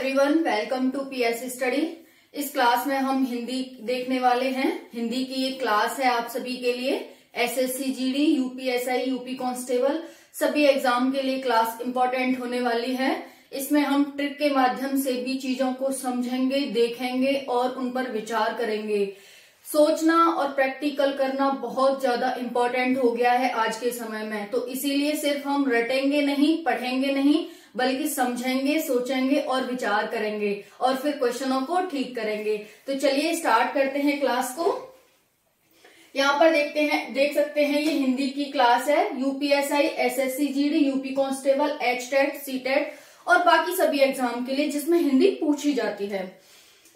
Everyone welcome to PS study इस class में हम हिंदी देखने वाले हैं। हिंदी की ये क्लास है आप सभी के लिए। SSC GD UPSI UP constable सभी एग्ज़ाम के लिए क्लास इम्पोर्टेंट होने वाली है। इसमें हम ट्रिक के माध्यम से भी चीज़ों को समझेंगे, देखेंगे और उन पर विचार करेंगे। सोचना और प्रैक्टिकल करना बहुत ज़्यादा इम्पोर्टेंट हो गया है आज के समय में। तो इसीलिए सिर्फ़ हम रटेंगे नहीं, पढ़ेंगे नहीं बल्कि समझेंगे, सोचेंगे और विचार करेंगे और फिर क्वेश्चनों को ठीक करेंगे। तो चलिए स्टार्ट करते हैं क्लास को। यहाँ पर देखते हैं, देख सकते हैं ये हिंदी की क्लास है। UPSI SSC GD UP constable H TET C TET और बाकी सभी एग्ज़ाम के लिए जिसमें हिंदी पूछी जाती है।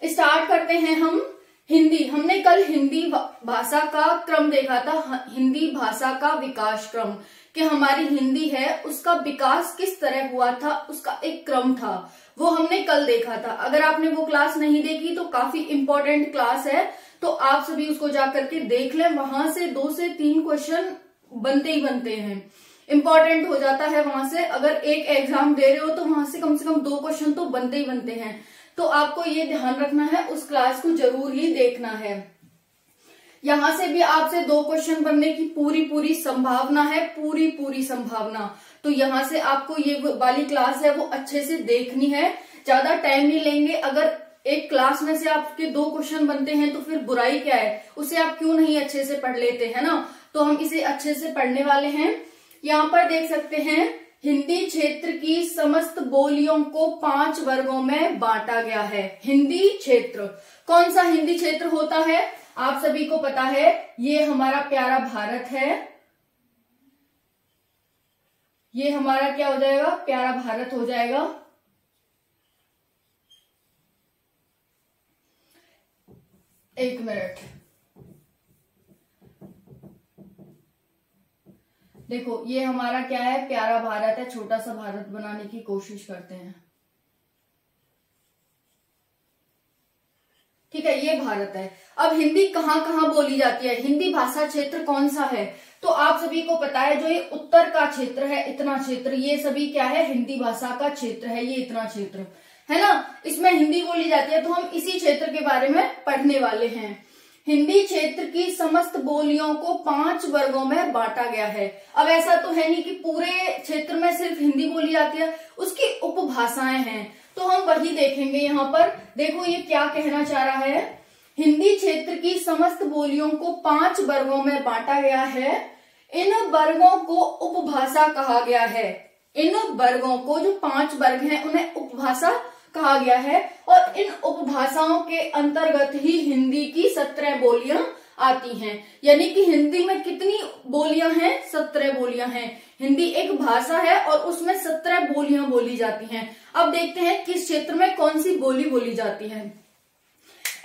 स्टार्ट करते हैं हम हिंदी। हमने कल हिंदी भाषा का क्रम देखा था। हिंदी भाषा का विकास क्रम। कि हमारी हिंदी है, उसका विकास किस तरह हुआ था, उसका एक क्रम था। वो हमने कल देखा था। अगर आपने वो क्लास नहीं देखी तो काफ़ी इंपॉर्टेंट क्लास है। तो आप सभी उसको जाकर के देख लें। वहाँ से दो से तीन क्वेश्चन बनते ही बनते हैं। इंपॉर्टेंट हो जाता है वहाँ से। अगर एक एग्ज़ाम दे रहे हो तो वहाँ से कम से कम दो क्वेश्चन तो बनते ही बनते हैं। तो आपको ये ध्यान रखना है, उस क्लास को ज़रूर ही देखना है। यहाँ से भी आपसे दो क्वेश्चन बनने की पूरी पूरी संभावना है, पूरी पूरी संभावना। तो यहाँ से आपको ये वाली क्लास है, वो अच्छे से देखनी है। ज़्यादा टाइम नहीं लेंगे। अगर एक क्लास में से आपके दो क्वेश्चन बनते हैं तो फिर बुराई क्या है? उसे आप क्यों नहीं अच्छे से पढ़ लेते, हैं ना? तो हम इसे अच्छे से पढ़ने वाले हैं। यहाँ पर देख सकते हैं, हिंदी क्षेत्र की समस्त बोलियों को पाँच वर्गों में बांटा गया है। हिंदी क्षेत्र। कौन सा हिंदी क्षेत्र होता है? आप सभी को पता है, ये हमारा प्यारा भारत है। ये हमारा क्या हो जाएगा? प्यारा भारत हो जाएगा। एक मिनट। देखो, ये हमारा क्या है? प्यारा भारत है, छोटा सा भारत बनाने की कोशिश करते हैं। ठीक है, ये भारत है। अब हिंदी कहाँ कहाँ बोली जाती है? हिंदी भाषा क्षेत्र कौन सा है? तो आप सभी को पता है, जो ये उत्तर का क्षेत्र है, इतना क्षेत्र, ये सभी क्या है? हिंदी भाषा का क्षेत्र है, ये इतना क्षेत्र। है ना? इसमें हिंदी बोली जाती है तो हम इसी क्षेत्र के बारे में पढ़ने वाले हैं। हिंदी क्षेत्र की समस्त बोलियों को पाँच वर्गों में बांटा गया है। अब ऐसा तो है नहीं कि पूरे क्षेत्र में सिर्फ़ हिंदी बोली जाती है, उसकी उपभाषाएँ हैं। तो हम वही देखेंगे यहाँ पर। देखो ये क्या कहना चाह रहा है। हिंदी क्षेत्र की समस्त बोलियों को पाँच वर्गों में बांटा गया है। इन वर्गों को उपभाषा कहा गया है। इन वर्गों को जो पाँच वर्ग हैं, उन्हें उपभाषा कहा गया है। और इन उपभाषाओं के अंतर्गत ही हिंदी की सत्रह बोलियाँ आती हैं। यानी कि हिंदी में कितनी बोलियाँ हैं? सत्रह बोलियाँ हैं। हिंदी एक भाषा है और उसमें सत्रह बोलियाँ बोली जाती हैं। अब देखते हैं किस क्षेत्र में कौन सी बोली बोली जाती है।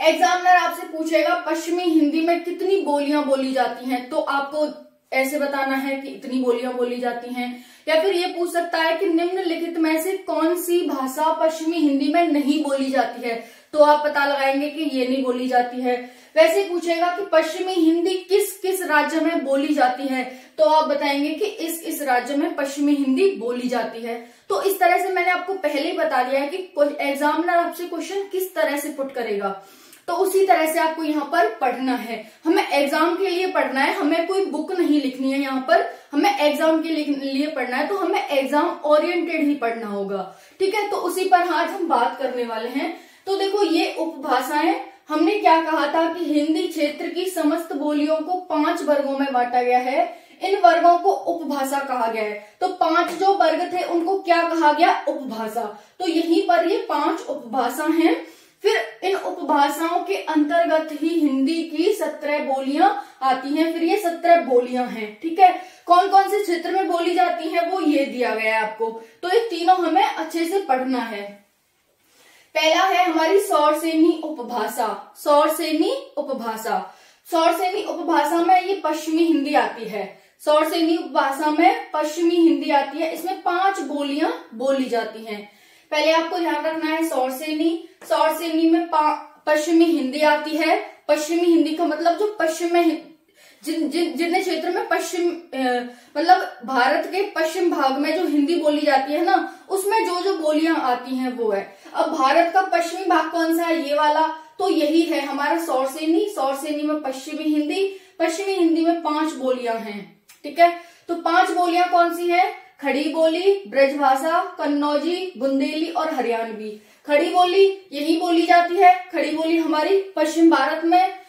एग्जामिनर आपसे पूछेगा, पश्चिमी हिंदी में कितनी बोलियाँ बोली जाती हैं? तो आपको ऐसे बताना है कि इतनी बोलियाँ बोली जाती हैं। या फिर ये पूछ सकता है कि निम्नलिखित में से कौन सी भाषा पश्चिमी हिंदी में नहीं बोली जाती है? तो आप पता लगाएँगे कि ये नहीं बोली जाती है। वैसे पूछेगा कि पश्चिमी हिंदी किस किस राज्य में बोली जाती है? तो आप बताएँगे कि इस इस राज्य में पश्चिमी हिंदी बोली जाती है। तो इस तरह से मैंने आपको पहले ही बता दिया है कि एग्जामिनर आपसे क्वेश्चन किस तरह से पुट करेगा। तो उसी तरह से आपको यहाँ पर पढ़ना है। हमें एग्ज़ाम के लिए पढ़ना है, हमें कोई बुक नहीं लिखनी है यहाँ पर। हमें एग्ज़ाम के लिए पढ़ना है तो हमें एग्ज़ाम ओरिएंटेड ही पढ़ना होगा। ठीक है तो उसी पर आज हम बात करने वाले हैं। तो देखो, ये उपभाषाएँ हमने क्या कहा था कि हिंदी क्षेत्र की समस्त बोलियों को पाँच वर्गों में बांटा गया है? इन वर्गों को उपभाषा कहा गया है। तो पाँच जो वर्ग थे, उनको क्या कहा गया? उपभाषा। तो यहीं पर ये पाँच उपभाषा हैं। फिर इन उपभाषाओं के अंतर्गत ही हिंदी की सत्रह बोलियाँ आती हैं। फिर ये सत्रह बोलियाँ हैं, ठीक है? कौन कौन से क्षेत्र में बोली जाती हैं, वो ये दिया गया है आपको। तो ये तीनों हमें अच्छे से पढ़ना है। पहला है हमारी सौरसेनी उपभाषा सौरसेनी उपभाषा। सौरसेनी उपभाषा में ये पश्चिमी हिंदी आती है। सौरसेनी उपभाषा में पश्चिमी हिंदी आती है। इसमें पाँच बोलियाँ बोली जाती हैं। पहले आपको ध्यान रखना है सौरसेनी सौरसेनी में पश्चिमी हिंदी आती है। पश्चिमी हिंदी का मतलब जो पश्चिम जिन जिन, जितने क्षेत्र में पश्चिम मतलब भारत के पश्चिम भाग में जो हिंदी बोली जाती है ना, उसमें जो जो बोलियाँ आती हैं वो है। अब भारत का पश्चिमी भाग कौन सा है? ये वाला तो यही है। हमारा सौरसेनी सौरसेनी में पश्चिमी हिंदी पश्चिमी हिंदी में पाँच बोलियाँ हैं, ठीक है? तो पाँच बोलियाँ कौन सी है? खड़ी बोली, ब्रजभाषा, कन्नौजी, बुंदेली और हरियाणवी। खड़ी बोली, यही बोली जाती है। खड़ी बोली हमारी पश्चिम भारत में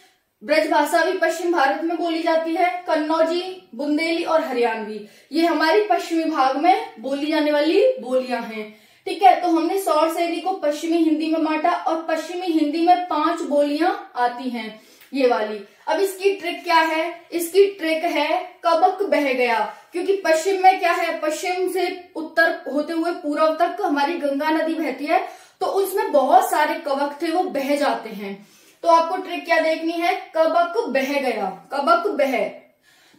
ब्रजभाषा भी पश्चिम भारत में बोली जाती है, कन्नौजी बुंदेली और हरियाणवी ये हमारी पश्चिमी भाग में बोली जाने वाली बोलियाँ हैं। ठीक है तो हमने सौर शैली को पश्चिमी हिंदी में बांटा और पश्चिमी हिंदी में पाँच बोलियाँ आती हैं, ये वाली। अब इसकी ट्रिक क्या है? इसकी ट्रिक है, कबक बह गया। क्योंकि पश्चिम में क्या है? पश्चिम से उत्तर होते हुए पूर्व तक हमारी गंगा नदी बहती है तो उसमें बहुत सारे कवक थे, वो बह जाते हैं। तो आपको ट्रिक क्या देखनी है? कबक बह गया। कबक बह।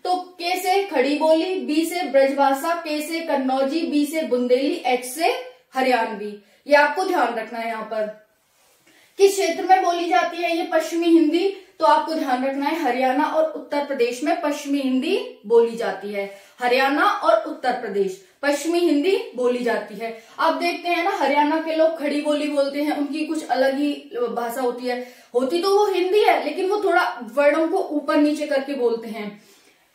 तो के से खड़ी बोली बी से ब्रजभाषा के से कन्नौजी बी से बुंदेली एच से हरियाणवी। ये आपको ध्यान रखना है यहाँ पर। किस क्षेत्र में बोली जाती है ये पश्चिमी हिंदी? तो आपको ध्यान रखना है हरियाणा और उत्तर प्रदेश में पश्चिमी हिंदी बोली जाती है। हरियाणा और उत्तर प्रदेश। पश्चिमी हिंदी बोली जाती है। आप देखते हैं ना, हरियाणा के लोग खड़ी बोली बोलते हैं, उनकी कुछ अलग ही भाषा होती है। होती तो वो हिंदी है, लेकिन वो थोड़ा वर्णों को ऊपर नीचे करके बोलते हैं।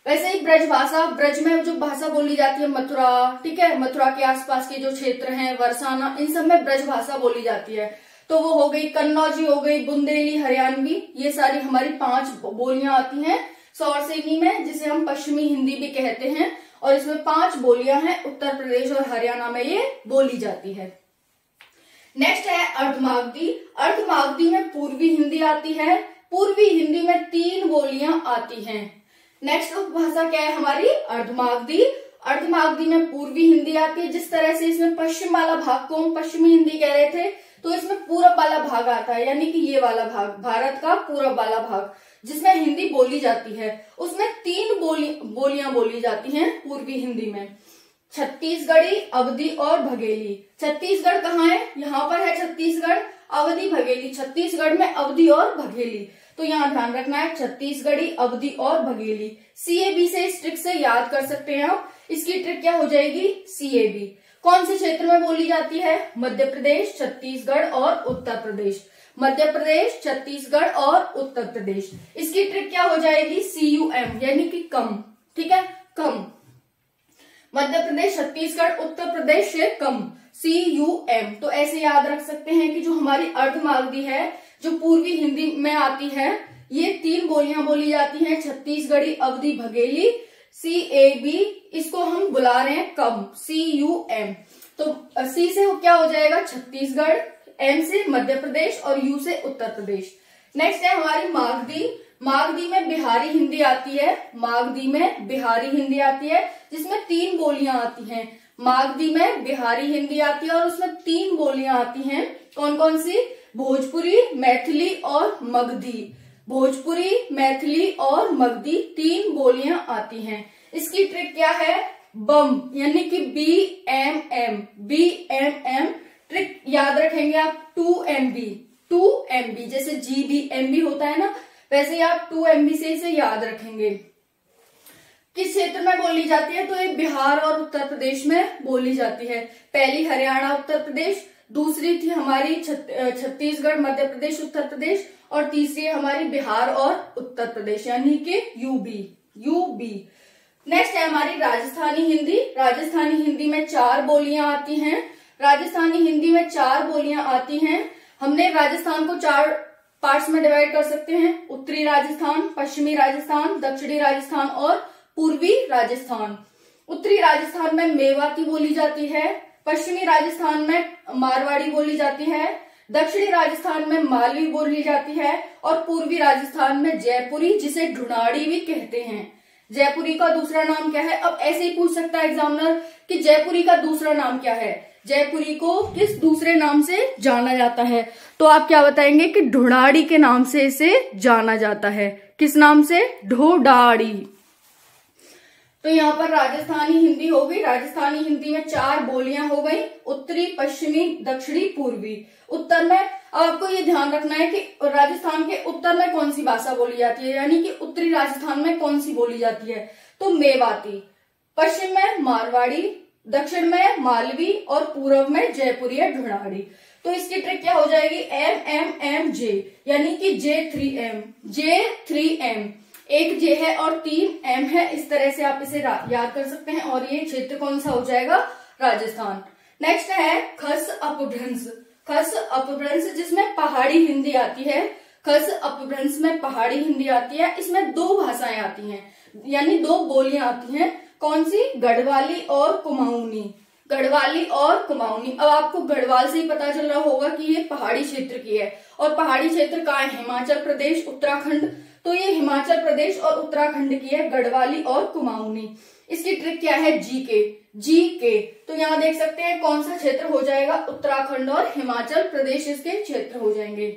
वैसे ही ब्रज भाषा, ब्रज में जो भाषा बोली जाती है, मथुरा, ठीक है, मथुरा के आसपास के जो क्षेत्र हैं, वरसाना, इन सब में ब्रज भाषा बोली जाती है। तो वो हो गई कन्नौजी हो गई बुंदेली, हरियाणवी, ये सारी हमारी पाँच बोलियाँ आती हैं सौरसेनी में, जिसे हम पश्चिमी हिंदी भी कहते हैं। और इसमें पाँच बोलियाँ हैं, उत्तर प्रदेश और हरियाणा में ये बोली जाती है। नेक्स्ट है अर्धमागधी। अर्धमागधी में पूर्वी हिंदी आती है। पूर्वी हिंदी में तीन बोलियाँ आती हैं। नेक्स्ट उपभाषा क्या है हमारी? अर्धमागधी। अर्धमागधी में पूर्वी हिंदी आती है, जिस तरह से इसमें पश्चिम वाला भाग को हम पश्चिमी हिंदी कह रहे थे तो इसमें पूरब वाला भाग आता है, यानी कि ये वाला भाग, भारत का पूरब वाला भाग। जिसमें हिंदी बोली जाती है, उसमें तीन बोली, बोलियाँ बोली जाती हैं पूर्वी हिंदी में। छत्तीसगढ़ी, अवधि और भगेली। छत्तीसगढ़ कहाँ है? यहाँ पर है छत्तीसगढ़, अवधि, भगेली। छत्तीसगढ़ में अवधि और भगेली। तो यहाँ ध्यान रखना है, छत्तीसगढ़ी, अवधि और भगेली। सीएबी से इस ट्रिक से याद कर सकते हैं आप। इसकी ट्रिक क्या हो जाएगी? सीएबी कौन से क्षेत्र में बोली जाती है? मध्य प्रदेश छत्तीसगढ़ और उत्तर प्रदेश। मध्य प्रदेश छत्तीसगढ़ और उत्तर प्रदेश। इसकी ट्रिक क्या हो जाएगी? सी यू एम यानी कि कम। ठीक है? कम। मध्य प्रदेश छत्तीसगढ़, उत्तर प्रदेश से कम। सी यू एम तो ऐसे याद रख सकते हैं कि जो हमारी अर्धमागधी है, जो पूर्वी हिंदी में आती है, ये तीन बोलियाँ बोली जाती हैं। छत्तीसगढ़ी अवधि भगेली सी ए बी इसको हम बुला रहे हैं कम सी यू एम तो सी से क्या हो जाएगा? छत्तीसगढ़ एम से मध्य प्रदेश और यू से उत्तर प्रदेश। नेक्स्ट है हमारी मागधी। मागधी में बिहारी हिंदी आती है। मागधी में बिहारी हिंदी आती है, जिसमें तीन बोलियाँ आती हैं। मागधी में बिहारी हिंदी आती है और उसमें तीन बोलियाँ आती हैं। कौन कौन सी? भोजपुरी, मैथिली और मगधी। भोजपुरी, मैथिली और मगधी तीन बोलियाँ आती हैं। इसकी ट्रिक क्या है? बम, यानी कि B M M B M M trick याद रखेंगे आप two M B two M B जैसे जी बी एम बी होता है ना, वैसे ही आप टू एम बी से इसे याद रखेंगे। किस क्षेत्र में बोली जाती है? तो ये बिहार और उत्तर प्रदेश में बोली जाती है। पहली हरियाणा, उत्तर प्रदेश, दूसरी थी हमारी छत्तीसगढ़, मध्य प्रदेश, उत्तर प्रदेश और तीसरी है हमारी बिहार और उत्तर प्रदेश, यानी कि यूबी यूबी नेक्स्ट है हमारी राजस्थानी हिंदी। राजस्थानी हिंदी में चार बोलियाँ आती हैं। राजस्थानी हिंदी में चार बोलियाँ आती हैं। हमने राजस्थान को चार पार्ट्स में डिवाइड कर सकते हैं। उत्तरी राजस्थान, पश्चिमी राजस्थान, दक्षिणी राजस्थान और पूर्वी राजस्थान। उत्तरी राजस्थान में मेवाती बोली जाती है। पश्चिमी राजस्थान में मारवाड़ी बोली जाती है। दक्षिणी राजस्थान में मालवी बोली जाती है और पूर्वी राजस्थान में जयपुरी, जिसे ढुनाड़ी भी कहते हैं। जयपुरी का दूसरा नाम क्या है? अब ऐसे ही पूछ सकता है एग्जामिनर कि जयपुरी का दूसरा नाम क्या है? जयपुरी को किस दूसरे नाम से जाना जाता है? तो आप क्या बताएँगे कि ढुड़ाड़ी के नाम से इसे जाना जाता है। किस नाम से? ढोडाड़ी। तो यहाँ पर राजस्थानी हिंदी हो गई। राजस्थानी हिंदी में चार बोलियाँ हो गई। उत्तरी, पश्चिमी, दक्षिणी, पूर्वी। उत्तर में अब आपको ये ध्यान रखना है कि राजस्थान के उत्तर में कौन सी भाषा बोली जाती है? यानी कि उत्तरी राजस्थान में कौन सी बोली जाती है? तो मेवाती, पश्चिम में मारवाड़ी, दक्षिण में मालवी और पूर्व में जयपुरी या ढुनाड़ी तो इसकी ट्रिक क्या हो जाएगी? एम एम एम जे यानी कि J three M J three M एक जे है और तीन एम है। इस तरह से आप इसे याद कर सकते हैं और ये क्षेत्र कौन सा हो जाएगा? राजस्थान। नेक्स्ट है खस अपभ्रंश। खस अपभ्रंश, जिसमें पहाड़ी हिंदी आती है। खस अपभ्रंश में पहाड़ी हिंदी आती है। इसमें दो भाषाएँ आती हैं, यानी दो बोलियाँ आती हैं। कौन सी? गढ़वाली और कुमाऊनी। गढ़वाली और कुमाऊनी। अब आपको गढ़वाल से ही पता चल रहा होगा कि ये पहाड़ी क्षेत्र की है। और पहाड़ी क्षेत्र का है? हिमाचल प्रदेश, उत्तराखंड तो ये हिमाचल प्रदेश और उत्तराखंड की है, गढ़वाली और कुमाऊनी। इसकी ट्रिक क्या है? जी के जी के तो यहाँ देख सकते हैं कौन सा क्षेत्र हो जाएगा? उत्तराखंड और हिमाचल प्रदेश इसके क्षेत्र हो जाएँगे।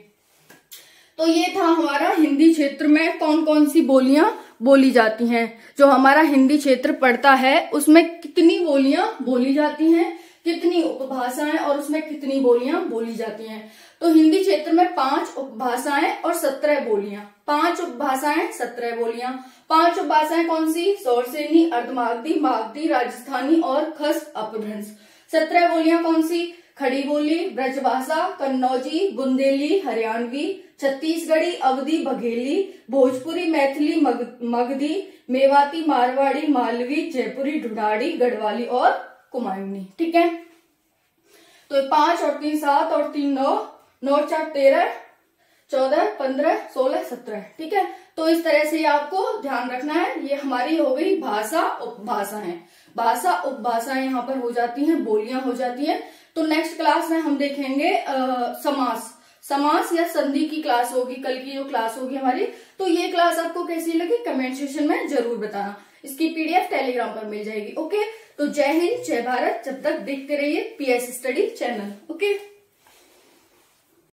तो ये था हमारा हिंदी क्षेत्र में कौन कौन सी बोलियाँ बोली जाती हैं। जो हमारा हिंदी क्षेत्र पड़ता है, उसमें कितनी बोलियाँ बोली जाती हैं, कितनी उपभाषाएँ और उसमें कितनी बोलियाँ बोली जाती हैं। तो हिंदी क्षेत्र में पाँच उपभाषाएँ और सत्रह बोलियाँ। पाँच उपभाषाएँ सत्रह बोलियाँ। पाँच उपभाषाएँ कौन सी? सौरसेनी अर्धमागधी मागधी राजस्थानी और खस अपभ्रंश। सत्रह बोलियाँ कौन सी? खड़ी बोली ब्रजभाषा कन्नौजी बुंदेली हरियाणवी छत्तीसगढ़ी अवधि बघेली भोजपुरी मैथिली मग, मगधी मेवाती मारवाड़ी मालवी जयपुरी ढुडाड़ी गढ़वाली और कुमायूनी। ठीक है? तो पाँच और तीन सात और तीन नौ। नौ चार तेरह, चौदह, पंद्रह, सोलह, सत्रह। ठीक है? तो इस तरह से आपको ध्यान रखना है। ये हमारी हो गई भाषा, उपभाषा है। भाषा उपभाषा यहाँ पर हो जाती है, बोलियाँ हो जाती है। तो नेक्स्ट क्लास में हम देखेंगे समास। समास या संधि की क्लास होगी, कल की जो क्लास होगी हमारी। तो ये क्लास आपको कैसी लगी? कमेंट सेक्शन में ज़रूर बताना। इसकी पीडीएफ टेलीग्राम पर मिल जाएगी ओके तो जय हिंद, जय भारत। जब तक देखते रहिए पीएस स्टडी चैनल ओके